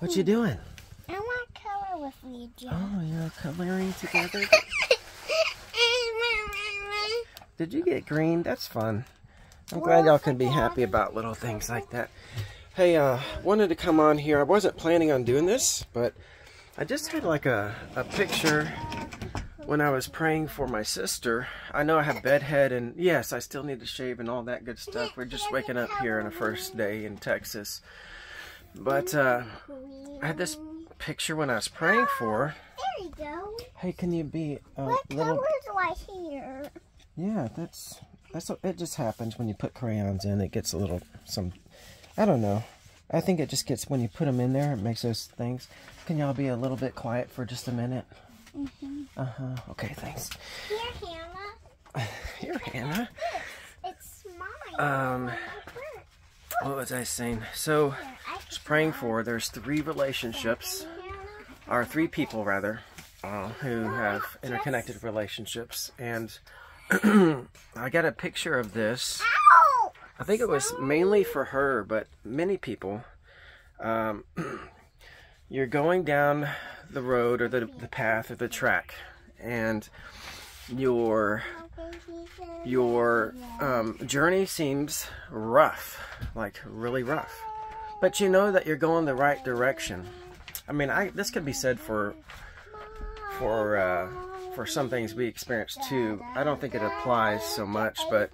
What you doing? I want to color with you, Jen. Oh, you're coloring together. Did you get green? That's fun. I'm glad y'all can be happy about little things like that. Hey, uh, wanted to come on here. I wasn't planning on doing this, but I just had like a, a picture when I was praying for my sister. I know I have bedhead and yes, I still need to shave and all that good stuff. We're just waking up here on a first day in Texas. But uh, I had this picture when I was praying for. There you go. Hey, can you be a What little... color do I hear? Yeah, that's that's what it just happens when you put crayons in. It gets a little some. I don't know. I think it just gets when you put them in there. It makes those things. Can y'all be a little bit quiet for just a minute? Mm-hmm. Uh huh. Okay, thanks. Here, Hannah. Here, Hannah. It's mine. Um, what was I saying? So, Here, Praying for. There's three relationships, or three people rather, uh, who have interconnected relationships, and I got a picture of this. I think it was mainly for her, but many people. Um, you're going down the road or the, the path or the track, and your your um, journey seems rough, like really rough. But you know that you're going the right direction. I mean, I this could be said for for uh, for some things we experience too. I don't think it applies so much, but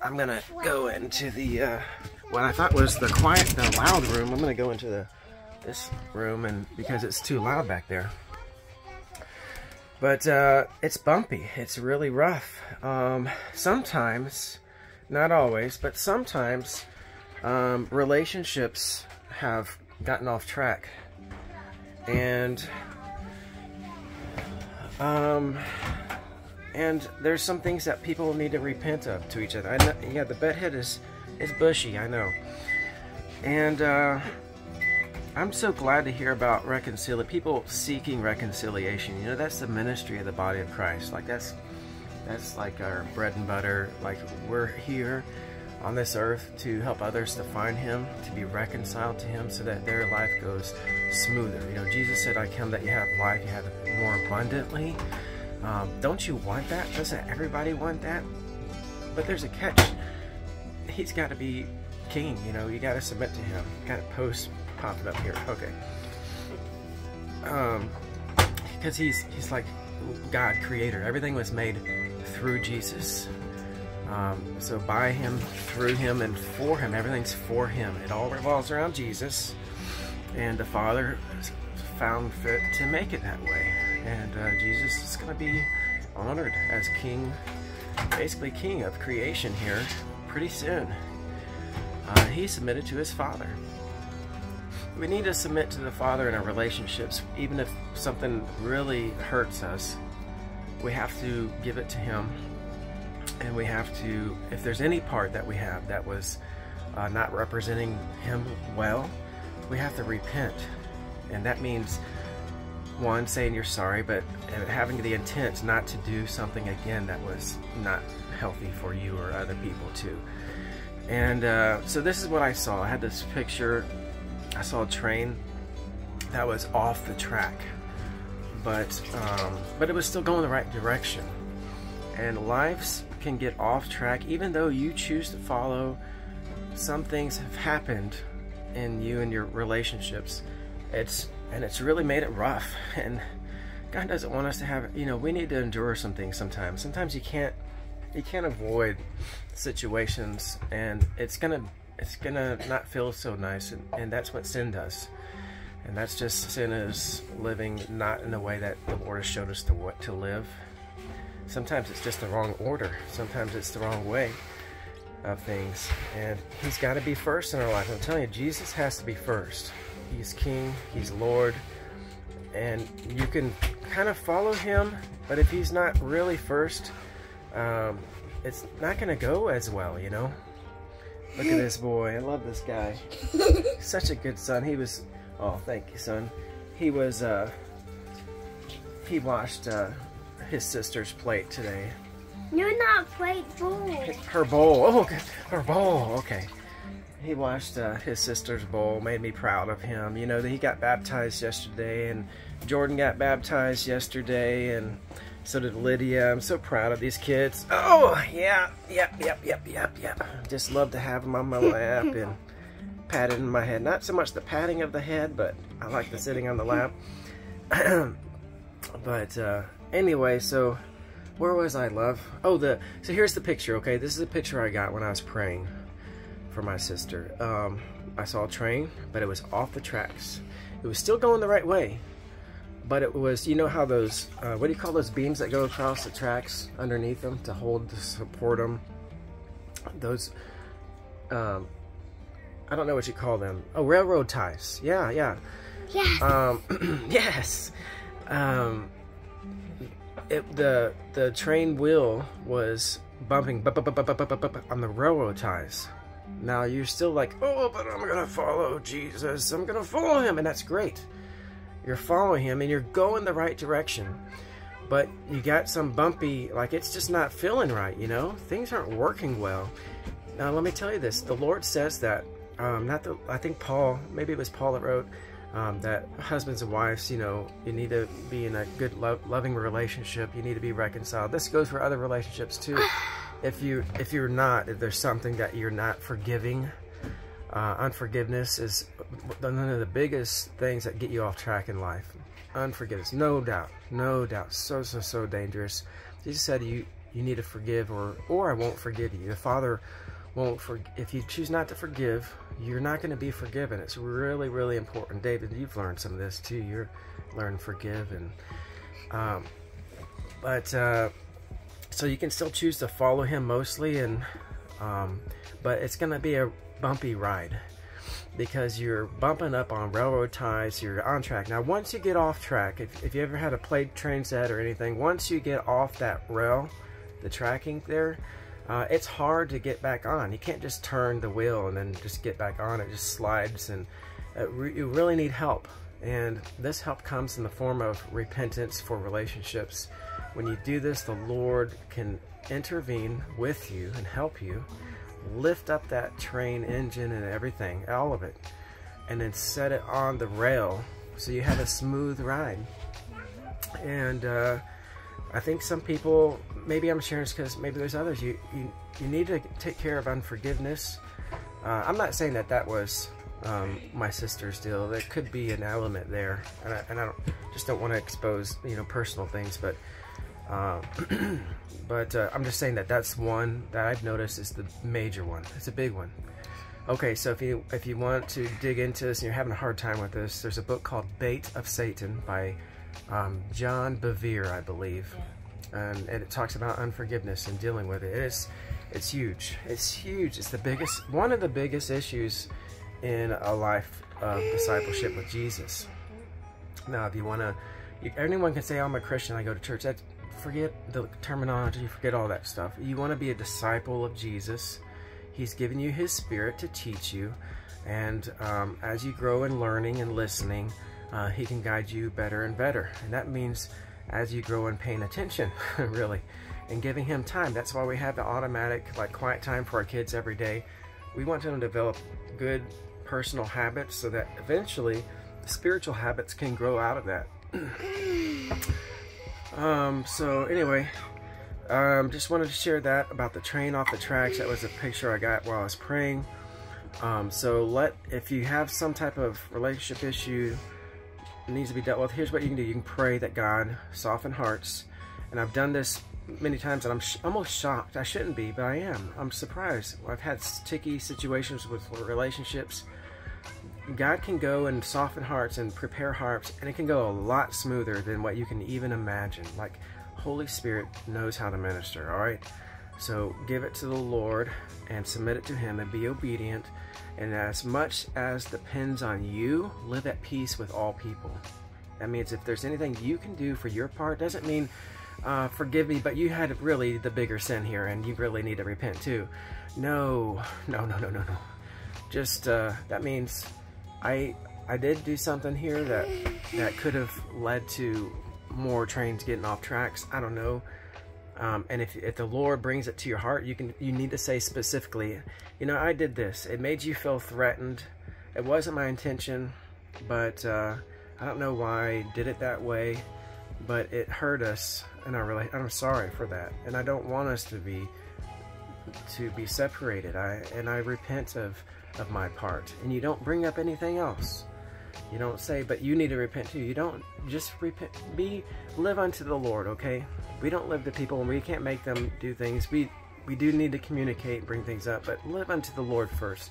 I'm gonna go into the uh, what I thought was the quiet, the loud room. I'm gonna go into the this room, and because it's too loud back there. But uh, it's bumpy. It's really rough. Um, sometimes, not always, but sometimes, um, relationships have gotten off track, and um, and there's some things that people need to repent of to each other. I know, yeah, the bedhead is is bushy, I know, and uh, I'm so glad to hear about reconciliation. People seeking reconciliation. You know, that's the ministry of the body of Christ. Like that's that's like our bread and butter. Like we're here on this earth to help others to find Him, to be reconciled to Him, so that their life goes smoother. You know, Jesus said, "I come that you have life, you have it more abundantly." Um, don't you want that? Doesn't everybody want that? But there's a catch. He's got to be king. You know, you got to submit to him. Got a post popping up here. Okay. Um, because he's he's like God, creator. Everything was made through Jesus. Um, so by him, through him, and for him, everything's for him. It all revolves around Jesus, and the Father found fit to make it that way. And uh, Jesus is going to be honored as King, basically King of creation here, pretty soon. Uh, he submitted to his Father. We need to submit to the Father in our relationships, even if something really hurts us. We have to give it to Him, and we have to, if there's any part that we have that was uh, not representing Him well, we have to repent. And that means, one, saying you're sorry, but having the intent not to do something again that was not healthy for you or other people too. And uh, so this is what I saw. I had this picture. I saw a train that was off the track, but um, but it was still going the right direction. And lives can get off track even though you choose to follow. Some things have happened in you and your relationships. It's and it's really made it rough. And God doesn't want us to have. You know, we need to endure some things sometimes. Sometimes you can't you can't avoid situations and it's gonna it's gonna not feel so nice and, and that's what sin does and that's just sin is living not in the way that the lord has showed us to what to live sometimes it's just the wrong order sometimes it's the wrong way of things and he's got to be first in our life i'm telling you jesus has to be first he's king he's lord and you can kind of follow him but if he's not really first um, it's not gonna go as well, you know. Look at this boy. I love this guy. Such a good son. He was. Oh, thank you, son. He was. Uh, he washed uh, his sister's plate today. You're not played bowl. Her bowl. Oh, okay. her bowl. Okay. he washed uh, his sister's bowl, made me proud of him. You know, that he got baptized yesterday, and Jordan got baptized yesterday, and so did Lydia. I'm so proud of these kids. Oh, yeah, yep, yep, yep, yep, yep. Just love to have them on my lap and patting my head. Not so much the patting of the head, but I like the sitting on the lap. but uh, anyway, so where was I, love? Oh, the so here's the picture. Okay, this is a picture I got when I was praying for my sister. Um, I saw a train, but it was off the tracks. It was still going the right way, but it was you know how those uh, what do you call those beams that go across the tracks underneath them to hold to support them? Those um, I don't know what you call them. Oh, railroad ties. Yeah, yeah. Yes. Um, yes. Um, it, the the train wheel was bumping bu bu bu bu bu bu bu on the railroad ties. Now you're still like, oh, but I'm gonna follow Jesus. I'm gonna follow him, and that's great. You're following him, and you're going the right direction. But you got some bumpy, like it's just not feeling right. You know, things aren't working well. Now let me tell you this: the Lord says that. Um, not the. I think Paul. Maybe it was Paul that wrote um, that husbands and wives, you know, you need to be in a good, lo- loving relationship. You need to be reconciled. This goes for other relationships too. If you if you're not, if there's something that you're not forgiving, uh, unforgiveness is one of the biggest things that get you off track in life. Unforgiveness, no doubt, no doubt, so so so dangerous. Jesus said you you need to forgive, or or I won't forgive you. The Father won't for if you choose not to forgive you're not going to be forgiven. It's really really important. David you've learned some of this too. You're learn forgive and um, but uh, so you can still choose to follow him mostly and um, but it's going to be a bumpy ride because you're bumping up on railroad ties you're on track. Now once you get off track if, if you ever had a played train set or anything once you get off that rail the tracking there uh, it's hard to get back on. You can't just turn the wheel and then just get back on. It just slides, and re you really need help. And this help comes in the form of repentance for relationships. When you do this, the Lord can intervene with you and help you lift up that train engine and everything, all of it, and then set it on the rail so you have a smooth ride. And uh, I think some people, maybe I'm sharing this because maybe there's others. You, you you need to take care of unforgiveness. Uh, I'm not saying that that was um, my sister's deal. There could be an element there, and I, and I don't just don't want to expose you know personal things, but uh, but uh, I'm just saying that that's one that I've noticed is the major one. It's a big one. Okay, so if you if you want to dig into this and you're having a hard time with this, there's a book called Bait of Satan by um, John Bevere, I believe, and, and, it talks about unforgiveness and dealing with it. It's it's huge. It's huge. It's the biggest, one of the biggest issues in a life of discipleship with Jesus. Now, if you want to, anyone can say, oh, "I'm a Christian. I go to church." That forget the terminology. Forget all that stuff. You want to be a disciple of Jesus. He's given you His Spirit to teach you, and um, as you grow in learning and listening uh, he can guide you better and better. And that means as you grow in paying attention, really, and giving him time. That's why we have the automatic, like, quiet time for our kids every day. We want them to develop good personal habits so that eventually spiritual habits can grow out of that. um, so, anyway, um, just wanted to share that about the train off the tracks. That was a picture I got while I was praying. Um, so let if you have some type of relationship issue needs to be dealt with, here's what you can do. You can pray that God soften hearts. And I've done this many times and I'm sh almost shocked. I shouldn't be, but I am. I'm surprised. I've had sticky situations with relationships. God can go and soften hearts and prepare hearts, and it can go a lot smoother than what you can even imagine. Like, Holy Spirit knows how to minister, all right? So give it to the Lord and submit it to Him and be obedient and as much as depends on you, live at peace with all people. That means if there's anything you can do for your part, doesn't mean uh, forgive me, but you had really the bigger sin here and you really need to repent too. No, no, no, no, no, no. Just uh, that means I I did do something here that that could have led to more trains getting off tracks. I don't know. Um, and if, if the Lord brings it to your heart, you can you need to say specifically, you know, I did this. It made you feel threatened. It wasn't my intention, but uh, I don't know why I did it that way. But it hurt us, and I really I'm sorry for that. And I don't want us to be to be separated. I and I repent of of my part. And you don't bring up anything else. You don't say, but you need to repent too. You don't just repent. Be live unto the Lord. Okay. We don't live to people, and we can't make them do things. We we do need to communicate and bring things up, but live unto the Lord first.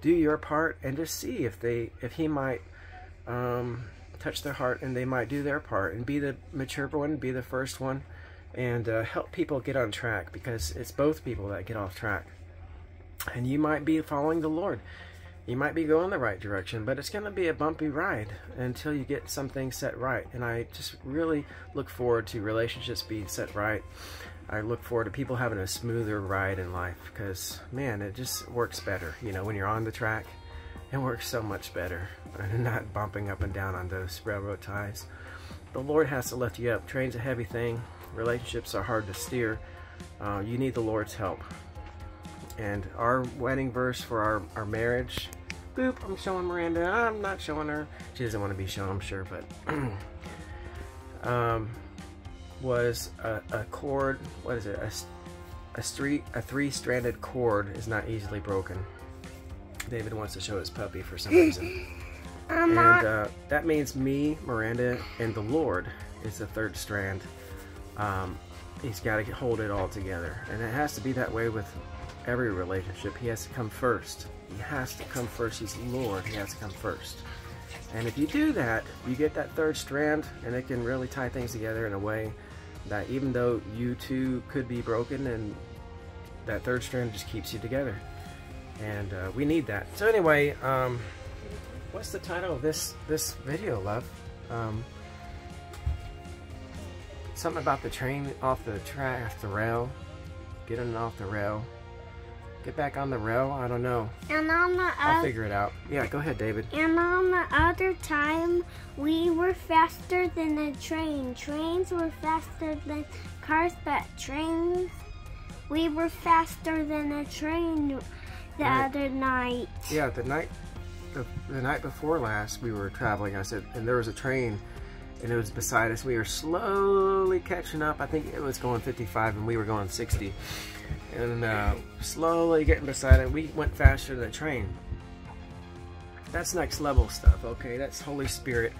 Do your part, and just see if they if He might. Um, touch their heart and they might do their part and be the mature one, be the first one, and uh, help people get on track because it's both people that get off track. And you might be following the Lord. You might be going the right direction, but it's going to be a bumpy ride until you get something set right. And I just really look forward to relationships being set right. I look forward to people having a smoother ride in life because, man, it just works better. You know, when you're on the track, it works so much better. Not bumping up and down on those railroad ties. The Lord has to lift you up. Train's a heavy thing. Relationships are hard to steer. Uh, you need the Lord's help. And our wedding verse for our, our marriage, boop, I'm showing Miranda. I'm not showing her. She doesn't want to be shown, I'm sure, but um, was a, a cord, what is it? A, a, street, a three-stranded cord is not easily broken. David wants to show his puppy for some reason. and uh, that means me, Miranda, and the Lord is the third strand. Um, he's got to hold it all together. And it has to be that way with every relationship. He has to come first. He has to come first. He's Lord. He has to come first. And if you do that, you get that third strand, and it can really tie things together in a way that even though you two could be broken, and that third strand just keeps you together and uh, we need that. So anyway, um, what's the title of this this video, love? Um, something about the train off the track, off the rail, getting off the rail. Get back on the rail. I don't know. And on the I'll figure it out. Yeah, go ahead, David. And on the other time, we were faster than the train. Trains were faster than cars, but trains, we were faster than a train the right. other night. Yeah, the night the, the night before last we were traveling, I said, and there was a train and it was beside us. We were slowly catching up. I think it was going 55 and we were going 60. And uh, slowly getting beside it. We went faster than the train. That's next level stuff, okay? That's Holy Spirit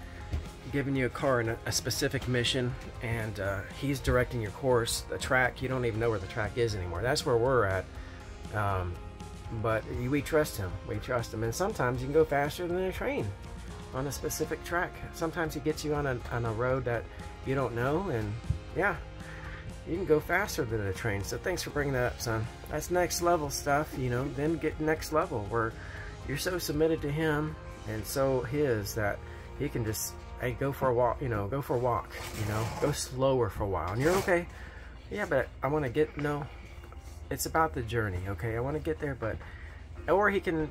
giving you a car and a, specific mission and uh, he's directing your course. The track, you don't even know where the track is anymore. That's where we're at. Um, but we trust him. We trust him. And sometimes you can go faster than a train on a specific track. Sometimes he gets you on a, on a road that you don't know. And yeah, you can go faster than a train. So thanks for bringing that up, son. That's next level stuff, you know. Then get next level where you're so submitted to him and so his that he can just, hey, go for a walk, you know, go for a walk, you know, go slower for a while. And you're okay. Yeah, but I want to get, no, it's about the journey, okay? I want to get there, but or he can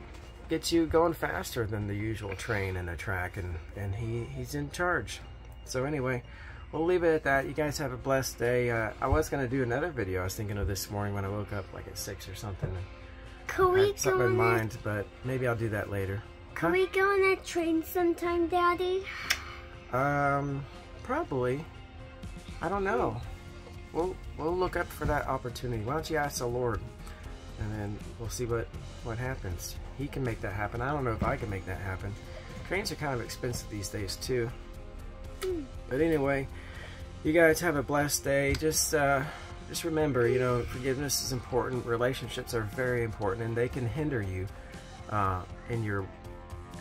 get you going faster than the usual train and a track, and and he he's in charge. So anyway, we'll leave it at that. You guys have a blessed day. Uh, I was gonna do another video. I was thinking of this morning when I woke up, like at six or something. Can we had something in mind, but maybe I'll do that later. Can huh? we go on a train sometime, Daddy? Um, probably. I don't know we'll we'll look up for that opportunity. Why don't you ask the Lord, and then we'll see what what happens. He can make that happen. I don't know if I can make that happen. Trains are kind of expensive these days too. But anyway, you guys have a blessed day. Just uh, just remember, you know, forgiveness is important. Relationships are very important, and they can hinder you uh, in your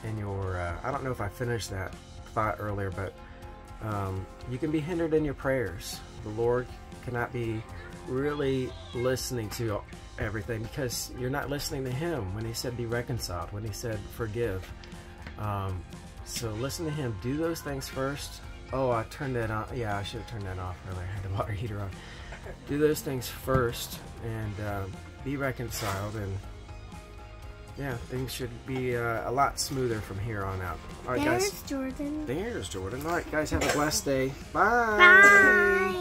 in your. Uh, I don't know if I finished that thought earlier, but um, you can be hindered in your prayers. The Lord cannot be really listening to everything because you're not listening to him when he said be reconciled, when he said forgive. Um, so listen to him. Do those things first. Oh, I turned that on. Yeah, I should have turned that off earlier. I had the water heater on. Do those things first and uh, be reconciled and yeah, things should be uh, a lot smoother from here on out. All right, There's guys. Jordan. There's Jordan. All right, guys, have a blessed day. Bye. Bye.